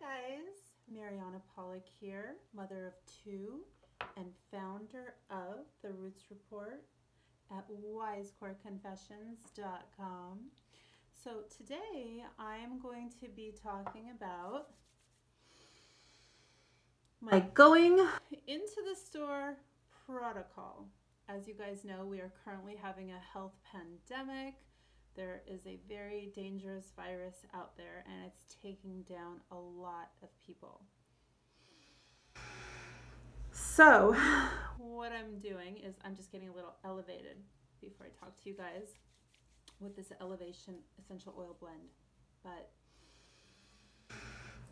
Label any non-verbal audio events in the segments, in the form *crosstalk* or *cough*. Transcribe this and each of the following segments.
guys, Marianna Pollak here, mother of two and founder of the Roots Report at wisecoreconfessions.com. So today I'm going to be talking about my going into the store protocol. As you guys know, we are currently having a health pandemic. There is a very dangerous virus out there and it's taking down a lot of people. So, what I'm doing is I'm just getting a little elevated before I talk to you guys with this elevation essential oil blend. But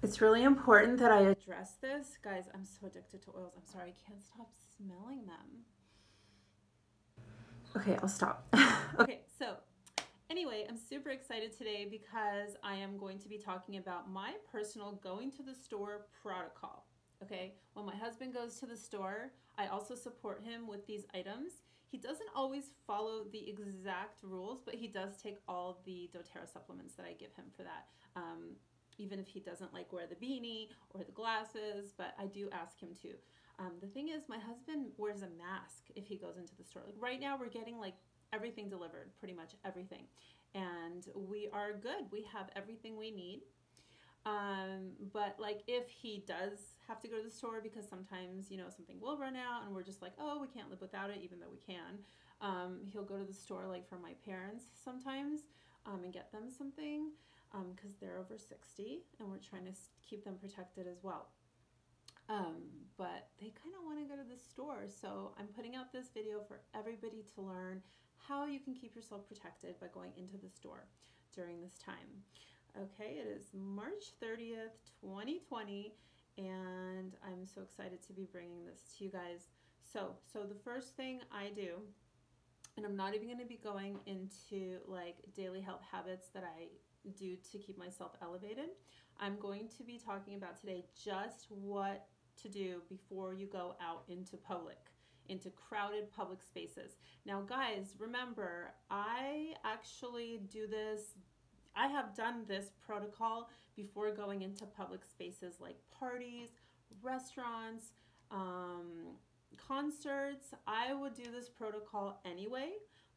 it's really important that I address this. Guys, I'm so addicted to oils. I'm sorry, I can't stop smelling them. Okay, I'll stop. *laughs* okay, anyway, I'm super excited today because I am going to be talking about my personal going to the store protocol. Okay, when my husband goes to the store, I also support him with these items. He doesn't always follow the exact rules, but he does take all the doTERRA supplements that I give him for that. Um, even if he doesn't like wear the beanie or the glasses, but I do ask him to. Um, the thing is, my husband wears a mask if he goes into the store. Like right now, we're getting like everything delivered, pretty much everything. And we are good. We have everything we need. Um, but like if he does have to go to the store because sometimes, you know, something will run out and we're just like, oh, we can't live without it, even though we can. Um, he'll go to the store like for my parents sometimes um, and get them something because um, they're over 60 and we're trying to keep them protected as well. Um, but they kind of want to go to the store. So I'm putting out this video for everybody to learn how you can keep yourself protected by going into the store during this time. Okay, it is March 30th, 2020, and I'm so excited to be bringing this to you guys. So, so the first thing I do, and I'm not even going to be going into like daily health habits that I do to keep myself elevated. I'm going to be talking about today just what to do before you go out into public into crowded public spaces. Now, guys, remember, I actually do this I have done this protocol before going into public spaces like parties, restaurants, um, concerts. I would do this protocol anyway,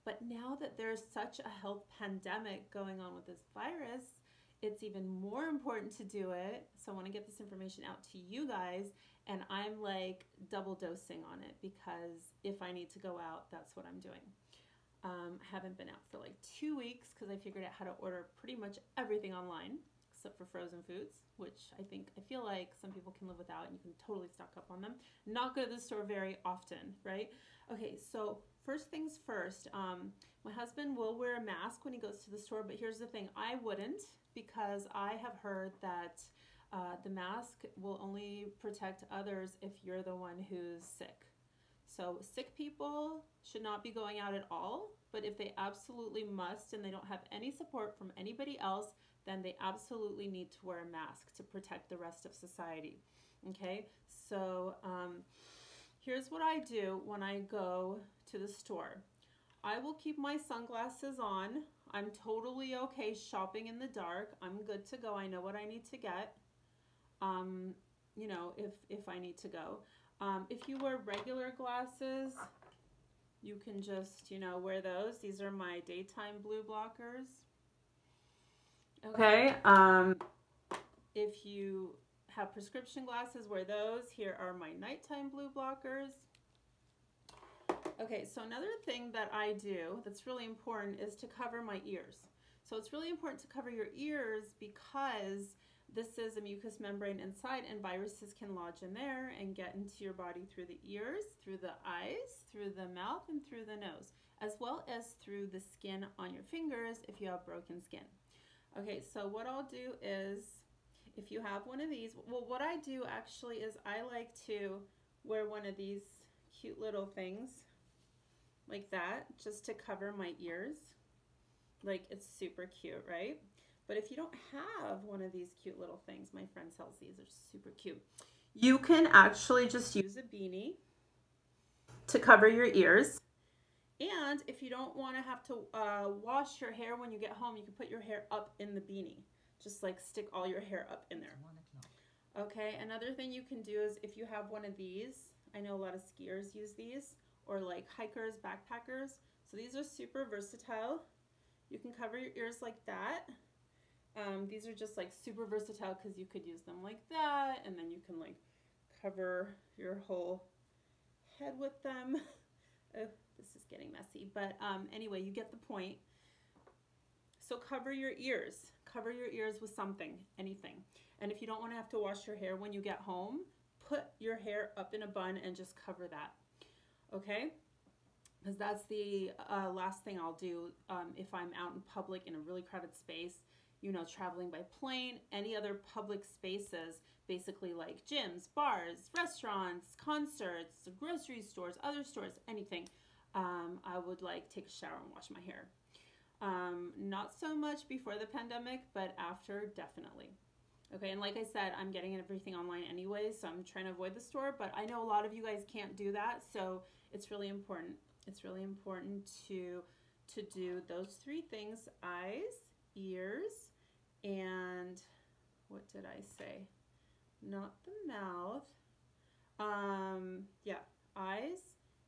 but now that there's such a health pandemic going on with this virus, it's even more important to do it. So I want to get this information out to you guys, and I'm like double dosing on it because if I need to go out, that's what I'm doing. Um, haven't been out for like two weeks because I figured out how to order pretty much everything online except for frozen foods, which I think I feel like some people can live without and you can totally stock up on them. Not go to the store very often, right? Okay, so first things first, um, my husband will wear a mask when he goes to the store, but here's the thing I wouldn't because I have heard that uh, the mask will only protect others if you're the one who's sick. So sick people should not be going out at all, but if they absolutely must and they don't have any support from anybody else, then they absolutely need to wear a mask to protect the rest of society. Okay, so um, here's what I do when I go to the store. I will keep my sunglasses on. I'm totally okay shopping in the dark. I'm good to go. I know what I need to get. Um, you know, if if I need to go. Um, if you wear regular glasses, you can just, you know, wear those. These are my daytime blue blockers. Okay. Um, if you have prescription glasses, wear those. Here are my nighttime blue blockers. Okay, so another thing that I do that's really important is to cover my ears. So it's really important to cover your ears because this is a mucous membrane inside and viruses can lodge in there and get into your body through the ears, through the eyes, through the mouth, and through the nose, as well as through the skin on your fingers if you have broken skin. Okay, so what I'll do is, if you have one of these, well, what I do actually is I like to wear one of these cute little things like that, just to cover my ears. Like, it's super cute, right? But if you don't have one of these cute little things, my friend sells these, they're super cute. You can actually just use a beanie to cover your ears. And if you don't want to have to uh, wash your hair when you get home, you can put your hair up in the beanie. Just like stick all your hair up in there. Okay, another thing you can do is if you have one of these, I know a lot of skiers use these, or like hikers, backpackers. So these are super versatile. You can cover your ears like that. Um, these are just like super versatile because you could use them like that, and then you can like cover your whole head with them. *laughs* oh, this is getting messy, but um, anyway, you get the point. So cover your ears. Cover your ears with something, anything. And if you don't want to have to wash your hair when you get home, put your hair up in a bun and just cover that. Okay? Because that's the uh, last thing I'll do um, if I'm out in public in a really crowded space, you know, traveling by plane, any other public spaces, basically like gyms, bars, restaurants, concerts, grocery stores, other stores, anything. Um, I would like take a shower and wash my hair. Um, not so much before the pandemic, but after, definitely. Okay, and like I said, I'm getting everything online anyway, so I'm trying to avoid the store, but I know a lot of you guys can't do that, so it's really important. It's really important to to do those three things, eyes, ears, and what did I say? Not the mouth. Um, yeah, eyes,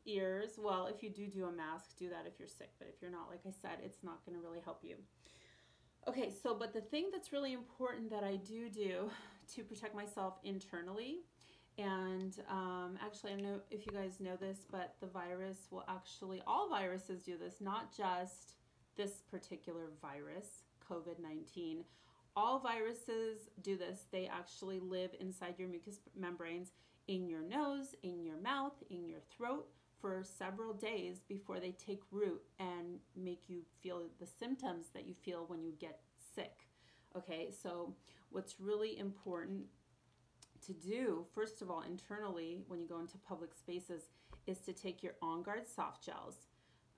ears. Well, if you do do a mask, do that if you're sick, but if you're not, like I said, it's not going to really help you. Okay, so but the thing that's really important that I do do to protect myself internally, and um, actually, I don't know if you guys know this, but the virus will actually, all viruses do this, not just this particular virus, COVID 19. All viruses do this. They actually live inside your mucous membranes, in your nose, in your mouth, in your throat for several days before they take root and make you feel the symptoms that you feel when you get sick. Okay, so what's really important to do, first of all, internally when you go into public spaces, is to take your On Guard soft gels.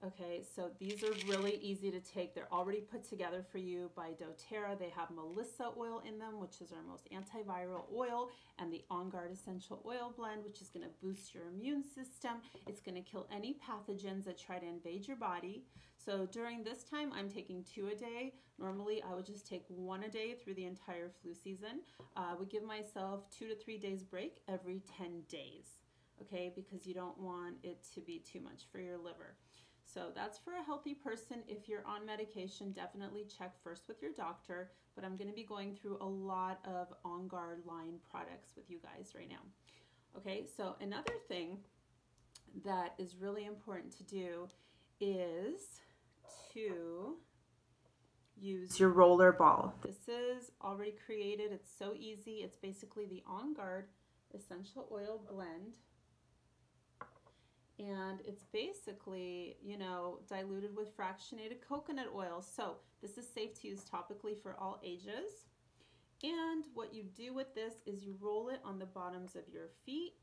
Okay, so these are really easy to take. They're already put together for you by doTERRA. They have Melissa oil in them, which is our most antiviral oil, and the On Guard Essential Oil Blend, which is going to boost your immune system. It's going to kill any pathogens that try to invade your body. So during this time, I'm taking two a day. Normally, I would just take one a day through the entire flu season. Uh, I would give myself two to three days break every 10 days, okay, because you don't want it to be too much for your liver. So that's for a healthy person. If you're on medication, definitely check first with your doctor. But I'm going to be going through a lot of On Guard line products with you guys right now. Okay, so another thing that is really important to do is to use your roller ball. This is already created. It's so easy. It's basically the On Guard Essential Oil Blend and it's basically, you know, diluted with fractionated coconut oil. So this is safe to use topically for all ages. And what you do with this is you roll it on the bottoms of your feet,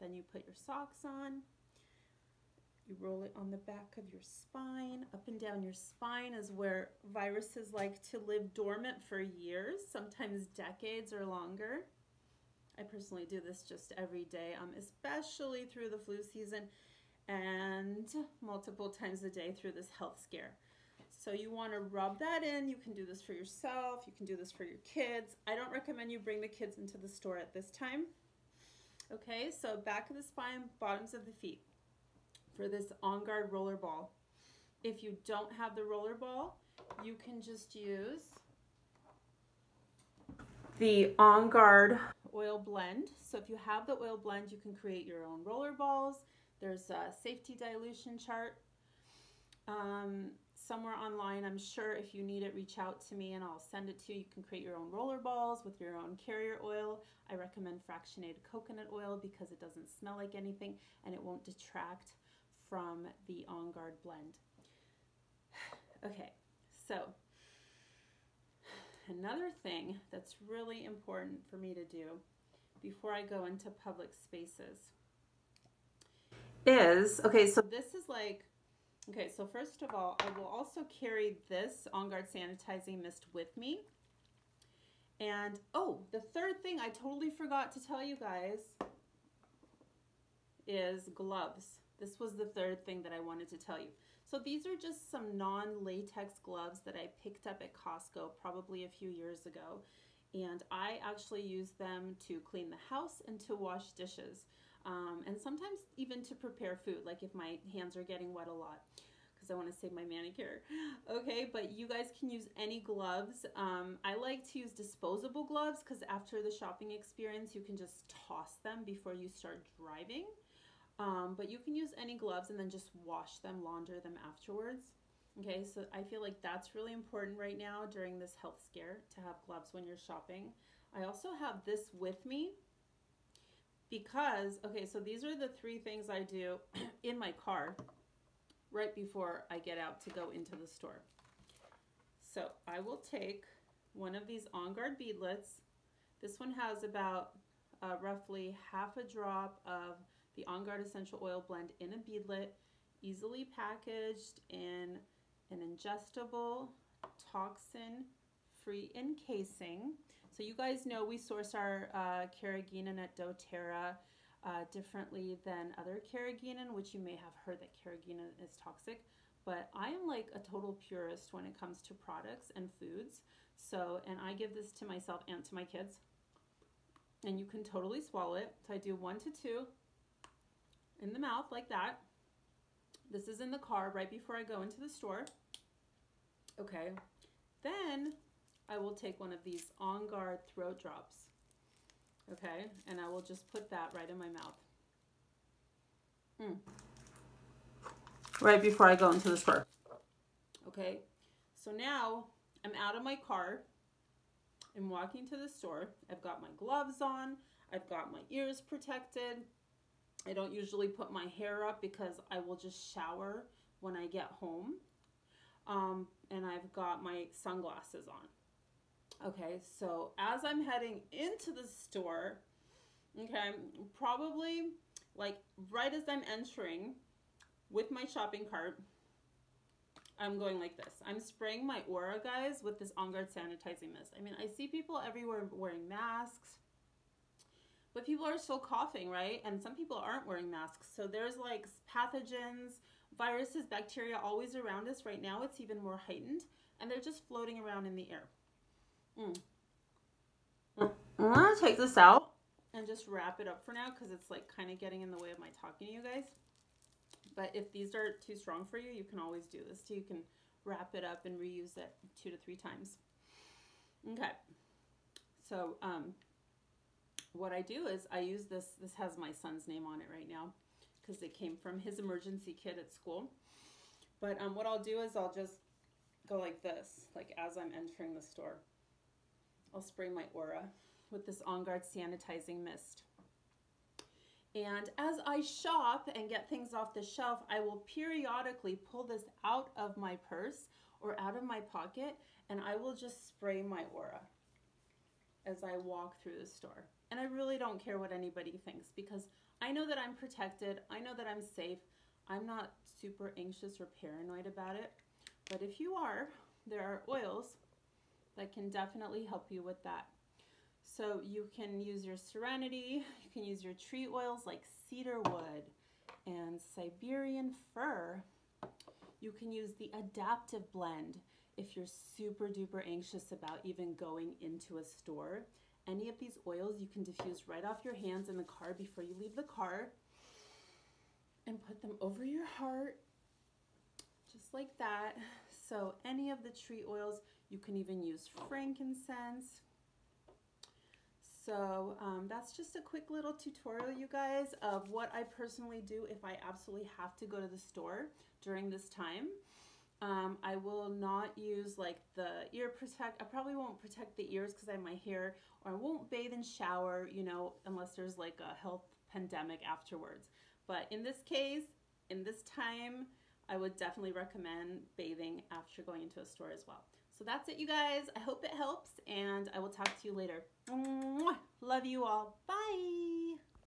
then you put your socks on, you roll it on the back of your spine. Up and down your spine is where viruses like to live dormant for years, sometimes decades or longer. I personally do this just every day, um, especially through the flu season and multiple times a day through this health scare. So you want to rub that in. You can do this for yourself. You can do this for your kids. I don't recommend you bring the kids into the store at this time. Okay, so back of the spine, bottoms of the feet for this On Guard roller ball. If you don't have the roller ball, you can just use the On Guard oil blend. So if you have the oil blend, you can create your own roller balls. There's a safety dilution chart um, somewhere online. I'm sure if you need it, reach out to me and I'll send it to you. You can create your own roller balls with your own carrier oil. I recommend fractionated coconut oil because it doesn't smell like anything and it won't detract from the On Guard blend. *sighs* Okay, so another thing that's really important for me to do before I go into public spaces is, okay, so this is like, okay, so first of all, I will also carry this On Guard Sanitizing Mist with me. And, oh, the third thing I totally forgot to tell you guys is gloves. This was the third thing that I wanted to tell you. So these are just some non-latex gloves that I picked up at Costco probably a few years ago. and I actually use them to clean the house and to wash dishes. Um, and sometimes even to prepare food, like if my hands are getting wet a lot because I want to save my manicure. Okay, but you guys can use any gloves. Um, I like to use disposable gloves because after the shopping experience, you can just toss them before you start driving. Um, but you can use any gloves and then just wash them, launder them afterwards. Okay, so I feel like that's really important right now during this health scare to have gloves when you're shopping. I also have this with me because, okay, so these are the three things I do *clears throat* in my car right before I get out to go into the store. So I will take one of these On Guard beadlets. This one has about uh, roughly half a drop of the On Guard Essential Oil Blend in a beadlet, easily packaged in an ingestible, toxin-free encasing. So you guys know we source our uh, carrageenan at doTERRA uh, differently than other carrageenan, which you may have heard that carrageenan is toxic. But I am like a total purist when it comes to products and foods. So, and I give this to myself and to my kids. And you can totally swallow it. So I do one to two in the mouth like that. This is in the car right before I go into the store. Okay. Then I will take one of these On Guard throat drops okay? And I will just put that right in my mouth. Mm. Right before I go into the store. Okay, so now I'm out of my car. I'm walking to the store. I've got my gloves on. I've got my ears protected. I don't usually put my hair up because I will just shower when I get home. Um, and I've got my sunglasses on. Okay, so as I'm heading into the store, okay, probably like right as I'm entering with my shopping cart, I'm going like this. I'm spraying my aura, guys, with this On Guard sanitizing mist. I mean, I see people everywhere wearing masks, but people are still coughing, right? And some people aren't wearing masks. So there's like pathogens, viruses, bacteria always around us. Right now, it's even more heightened, and they're just floating around in the air. Mm. I'm gonna take this out and just wrap it up for now because it's like kind of getting in the way of my talking to you guys. But if these are too strong for you, you can always do this too. You can wrap it up and reuse it two to three times. Okay. So um, what I do is I use this, this has my son's name on it right now because it came from his emergency kit at school. But um, what I'll do is I'll just go like this, like as I'm entering the store. I'll spray my aura with this On Guard sanitizing mist. And as I shop and get things off the shelf, I will periodically pull this out of my purse or out of my pocket and I will just spray my aura as I walk through the store. And I really don't care what anybody thinks because I know that I'm protected. I know that I'm safe. I'm not super anxious or paranoid about it. But if you are, there are oils that can definitely help you with that. So you can use your Serenity, you can use your tree oils like cedar wood and Siberian fir. You can use the adaptive blend if you're super duper anxious about even going into a store. Any of these oils you can diffuse right off your hands in the car before you leave the car and put them over your heart just like that. So any of the tree oils, you can even use frankincense. So um, that's just a quick little tutorial, you guys, of what I personally do if I absolutely have to go to the store during this time. Um, I will not use like the ear protect. I probably won't protect the ears because I have my hair, or I won't bathe and shower, you know, unless there's like a health pandemic afterwards. But in this case, in this time, I would definitely recommend bathing after going into a store as well. So that's it, you guys. I hope it helps, and I will talk to you later. Love you all. Bye.